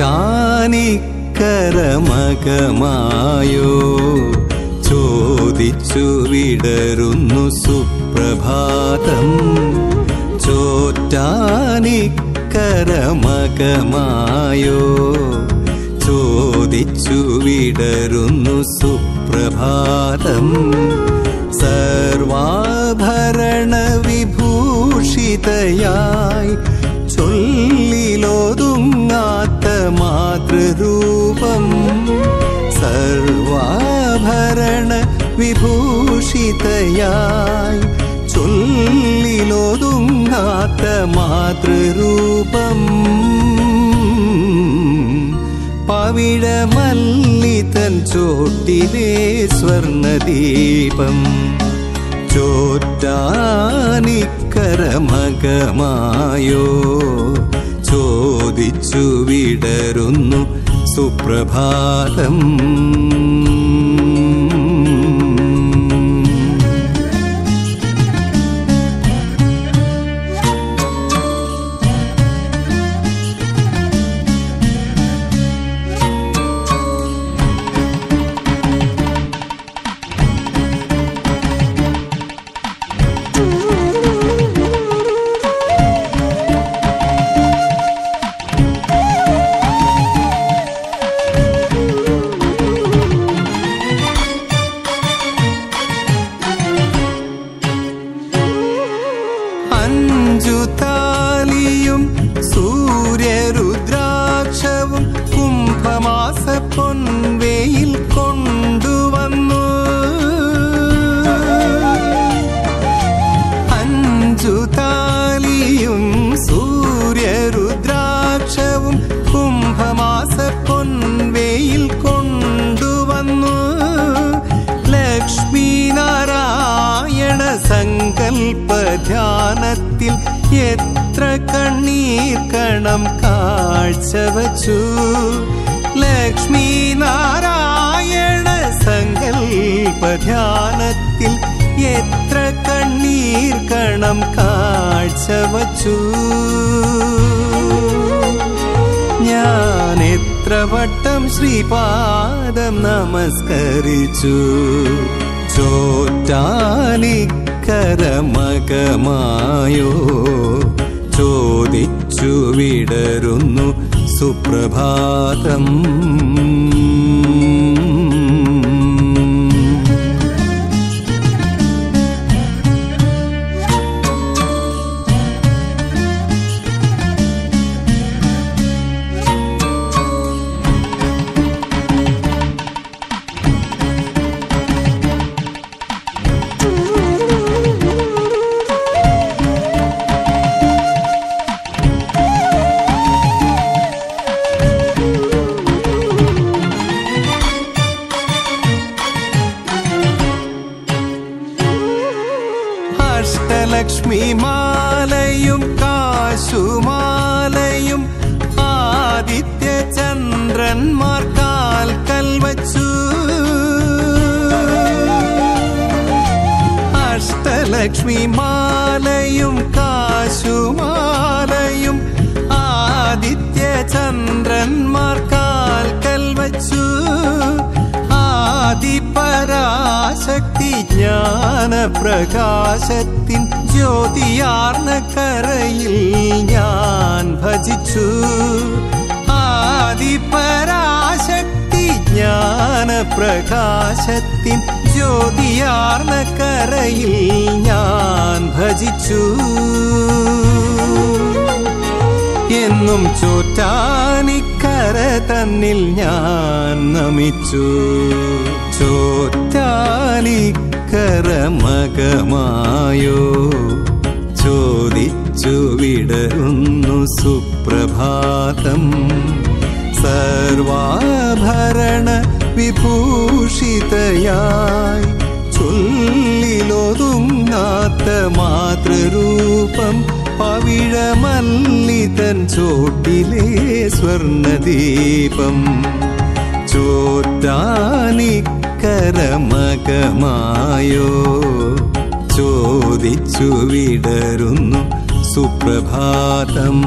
ചോറ്റാനിക്കരമകമായോ ചോദിച്ചു വിടരുന്നു സുപ്രഭാതം. ചോറ്റാനിക്കരമകമായോ ചോദിച്ചു വിടരുന്നു സുപ്രഭാതം. സർവാഭരണ വിഭൂഷിതയായി ചൊല്ലിലൊതുങ്ങാത്ത മാതൃരൂപം സർവാഭരണ വിഭൂഷിതയായി ചൊല്ലിലൊതുങ്ങാത്ത മാതൃരൂപം പവിഴമല്ലിതൻ ചോട്ടിലെ സ്വർണദീപം ചോറ്റാനിക്കരമകമായോ ചോദിച്ചു വിടരുന്നു സുപ്രഭാതം. അഞ്ചു താലിയും സൂര്യരുദ്രാക്ഷവും കുംഭമാസ പൊൻവേയിൽ കൊണ്ടുവന്നു. അഞ്ചു താലിയും സൂര്യരുദ്രാക്ഷവും കുംഭമാസ പൊൻവേയിൽ കൊണ്ടുവന്നു. ലക്ഷ്മി നാരായണ സങ്കൽപ്പ ധ്യാനത്തിൽ എത്ര കണ്ണീർ കണം കാഴ്ചവച്ചു. ലക്ഷ്മി നാരായണ സങ്കൽപ്പ ധ്യാനത്തിൽ എത്ര കണ്ണീർ കണം കാഴ്ചവച്ചു. ഞാൻ വട്ടം ശ്രീപാദം നമസ്കരിച്ചു. ചോറ്റാനിക്കരമകമായോ ചോദിച്ചു വിടരുന്നു സുപ്രഭാതം. അഷ്ടലക്ഷ്മി മാലയും കാശുമാലയും ആദിത്യ ചന്ദ്രന്മാർ കാൽക്കൽ വച്ചു. അഷ്ടലക്ഷ്മി മാലയും കാശുമാലയും ആദിത്യ ആദിപരാശക്തി ജ്ഞാനപ്രകാശത്തിൻ ജ്യോതിയാർന്ന കരയിൽ ഞാൻ ഭജിച്ചു. ആദിപരാശക്തി ജ്ഞാനപ്രകാശത്തിൻ ജ്യോതിയാർന്ന കരയിൽ ഞാൻ ഭജിച്ചു. എന്നും ചോറ്റാനിക്കര തന്നിൽ ഞാൻ നമിച്ചു. ചോറ്റാലിക്കര മകമായോ? ചോദിച്ചു വിടരുന്നു സുപ്രഭാതം. സർവാഭരണ വിഭൂഷിതയായി ചൊല്ലിലൊതുങ്ങാത്ത മാതൃരൂപം പവിഴമല്ലിതൻ ചോട്ടിലെ സ്വർണദീപം. ചോറ്റാനിക്കരമകമായോ? ചോദിച്ചു വിടരുന്നു സുപ്രഭാതം.